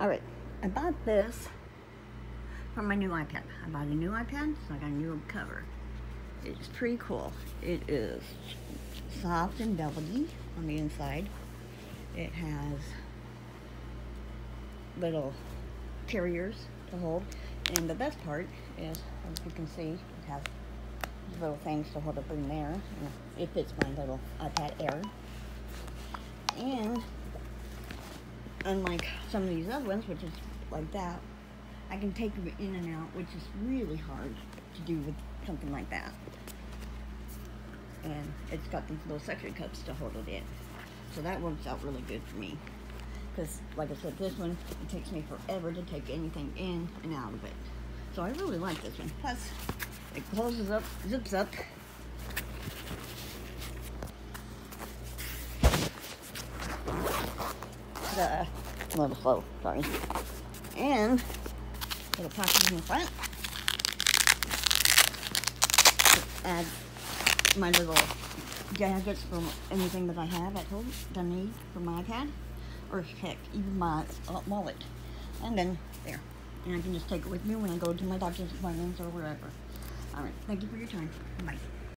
Alright, I bought this for my new iPad. I bought a new iPad, so I got a new cover. It's pretty cool. It is soft and velvety on the inside. It has little carriers to hold. And the best part is, as you can see, it has little things to hold up in there. It fits my little iPad Air. And unlike some of these other ones, which is like that, I can take them in and out, which is really hard to do with something like that. And it's got these little suction cups to hold it in. So that works out really good for me. Because, like I said, this one, it takes me forever to take anything in and out of it. So I really like this one. Plus, it closes up, zips up. A little slow, sorry. And little pockets in the front. Add my little gadgets from anything that I have at home that I need for my iPad. Or heck, even my uh, wallet. And then there. And I can just take it with me when I go to my doctor's appointments or wherever. Alright, thank you for your time. Bye.